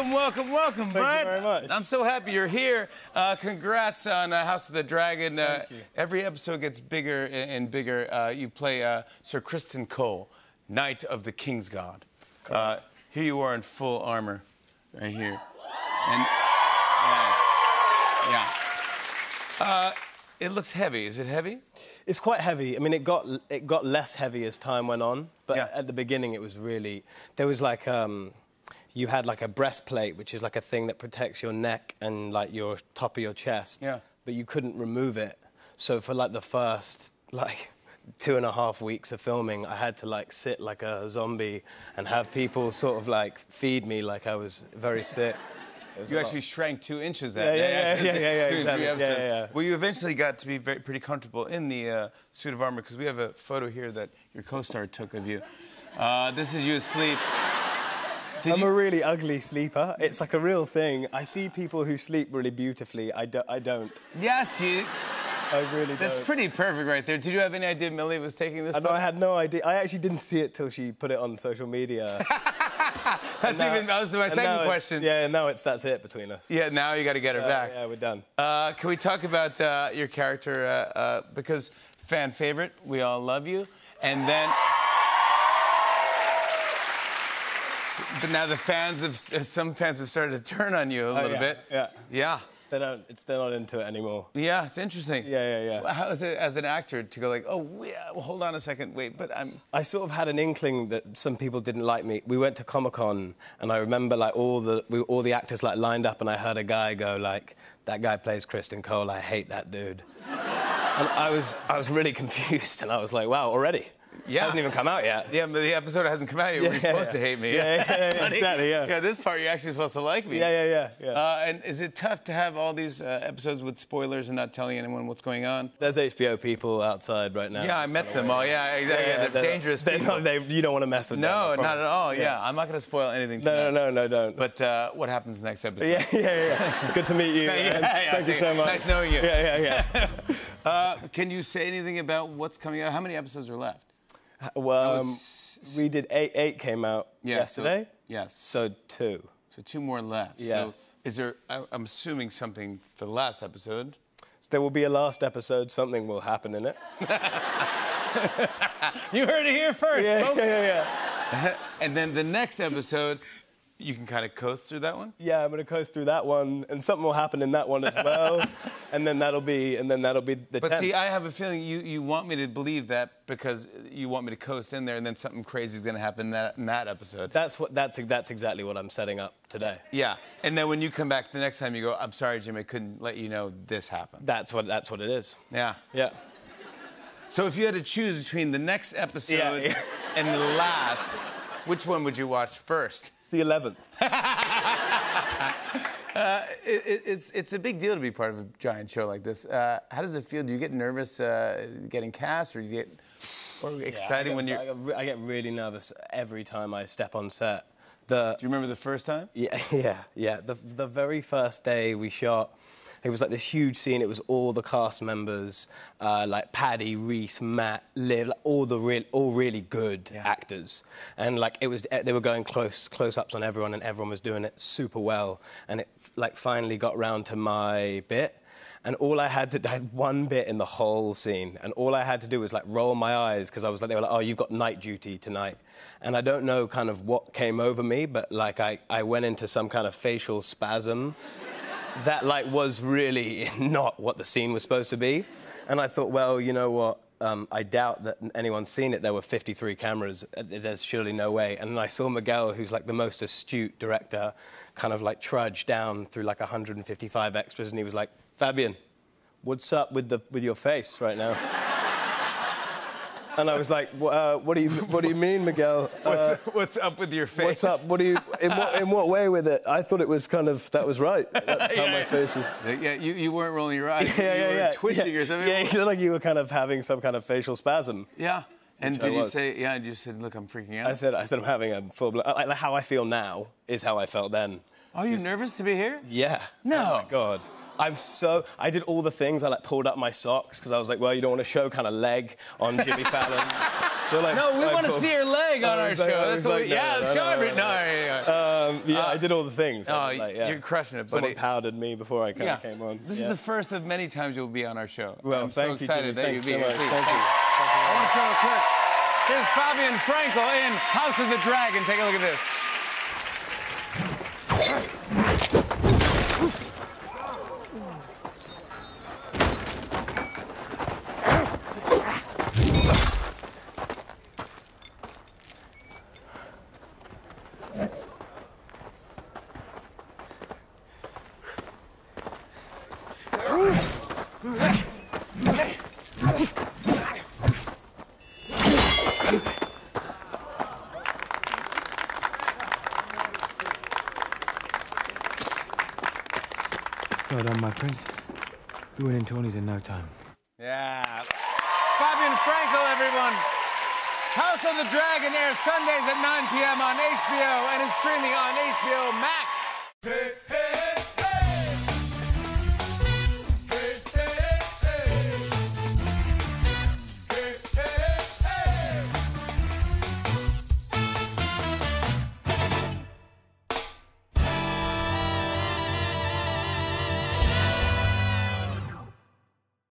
Welcome, welcome, welcome, you bud. very much. I'm so happy you're here. Uh, congrats on uh, House of the Dragon. Uh, Thank you. Every episode gets bigger and bigger. Uh, you play uh, Ser Criston Cole, Knight of the Kingsguard. Uh, here you are in full armor, right here. And yeah. Uh, it looks heavy. Is it heavy? It's quite heavy. I mean, it got it got less heavy as time went on, but Yeah. at the beginning it was really there was like um, you had like a breastplate, which is like a thing that protects your neck and like your top of your chest. Yeah. But you couldn't remove it. So for like the first like two and a half weeks of filming, I had to like sit like a zombie and have people sort of like feed me like I was very sick. Was You a lot. actually shrank two inches that Yeah, day. yeah, yeah, yeah, yeah, yeah, exactly. Yeah, yeah, yeah. Well, you eventually got to be very, pretty comfortable in the uh, suit of armor because we have a photo here that your co-star took of you. Uh, this is you asleep. Did I'm you- a really ugly sleeper. It's like a real thing. I see people who sleep really beautifully. I, do, I don't. yes, you. I really That's don't. pretty perfect right there. Did you have any idea Millie was taking this? I know? I had no idea. I actually didn't see it till she put it on social media. That's Now- even. That was my second question. Yeah, now it's that's it between us. Yeah, Now you got to get her Uh, back. Yeah, we're done. Uh, can we talk about uh, your character? Uh, uh, because fan favorite, we all love you. And then. But now the fans have, some fans have started to turn on you a oh, little yeah, bit. yeah. Yeah. They don't. It's they're not into it anymore. Yeah, it's interesting. Yeah, yeah, yeah. How is it as an actor to go like, oh, yeah, uh, well, hold on a second, wait, but I'm. I sort of had an inkling that some people didn't like me. We went to Comic Con, and I remember like all the we, all the actors like lined up, and I heard a guy go like, "That guy plays Criston Cole. I hate that dude." and I was I was really confused, and I was like, "Wow, already? Yeah. It hasn't even come out yet." Yeah, but the episode hasn't come out yet. where You're supposed to hate me. Yeah, yeah, yeah, exactly, yeah. Yeah, this part you're actually supposed to like me. Yeah, yeah, yeah, yeah. Uh, and is it tough to have all these uh, episodes with spoilers and not telling anyone what's going on? There's HBO people outside right now. Yeah, I met them all. Yeah, exactly. Yeah, they're, dangerous they're people. not- they- you don't want to mess with them. no, not at all. Yeah. I'm not going to spoil anything. No, tonight. no, no, no, don't. But uh, what happens next episode? yeah, yeah, yeah. Good to meet you. Yeah, yeah, Thank you so much. nice knowing you. Yeah, yeah, yeah. Uh, can you say anything about what's coming out? How many episodes are left? Well, um, we did eight. Eight came out Yeah, so- yesterday. yes. So two. So two more left. Yes. So is there? I, I'm assuming something for the last episode. So there will be a last episode. Something will happen in it. You heard it here first, Yeah, folks. yeah, yeah. And then the next episode, you can kind of coast through that one. Yeah, I'm gonna coast through that one, and something will happen in that one as well. and then that'll be, and then that'll be the. But 10th. see, I have a feeling you, you want me to believe that because you want me to coast in there, and then something crazy is going to happen in that, in that episode. that's what. That's that's exactly what I'm setting up today. yeah. And then when you come back the next time, you go, "I'm sorry, Jim, I couldn't let you know this happened." That's what. That's what it is. Yeah. Yeah. So if you had to choose between the next episode Yeah, yeah. and the last, which one would you watch first? The 11th. It, it, it's it's a big deal to be part of a giant show like this. Uh, how does it feel? Do you get nervous uh, getting cast, or do you get or exciting I when you're? I get, re- I get really nervous every time I step on set. The Do you remember the first time? Yeah, yeah, yeah. The, the very first day we shot, it was like this huge scene. It was all the cast members, uh, like Paddy, Rhys, Matt, Liv, like all the real, all really good Yeah. actors. And like it was, they were going close, close ups on everyone, and everyone was doing it super well. And it like finally got round to my bit. And all I had to, do, I had one bit in the whole scene, and all I had to do was like roll my eyes because I was like, they were like, oh, you've got night duty tonight. And I don't know kind of what came over me, but like I, I went into some kind of facial spasm that like was really not what the scene was supposed to be. And I thought, well, you know what? Um, I doubt that anyone's seen it. There were 53 cameras. Uh, There's surely no way. And I saw Miguel, who's like the most astute director, kind of like trudge down through like 155 extras, and he was like, Fabien, what's up with the with your face right now? And I was like, uh, what do you what do you mean, Miguel? Uh, What's, what's up with your face? What's up? What do you? In what, in what way with it? I thought it was kind of that was right. That's how Yeah, my face was. Yeah, you, you weren't rolling your eyes. Yeah, you yeah, were yeah. twitching yeah. or something. Yeah, you looked like you were kind of having some kind of facial spasm. Yeah. And did you say, yeah, and you said, look, I'm freaking out. I said, I said, I'm having a full blown. Like, how I feel now is how I felt then. Are you nervous to be here? Yeah. No. Oh my god. I'm so. I did all the things. I like pulled up my socks because I was like, well, you don't want to show kind of leg on Jimmy Fallon. So like. No, we want to see your leg on our show. like- That's what like, we, no, yeah, no, show no, every. no, No, no. yeah, yeah. Um, Yeah, I did all the things. Oh, like, yeah. you're crushing it, Someone buddy. powdered me before I kind Yeah. of came on. This Yeah. is the first of many times you'll be on our show. Well, I'm thank so excited Jimmy. that you'll be here. Thank you. I want to show a clip. Here's Fabien Frankel in House of the Dragon. Take a look at this. Well done, my prince. You win in 20s in no time. Yeah. Fabien Frankel, everyone. House of the Dragon airs Sundays at 9 p.m. on HBO and is streaming on HBO Max.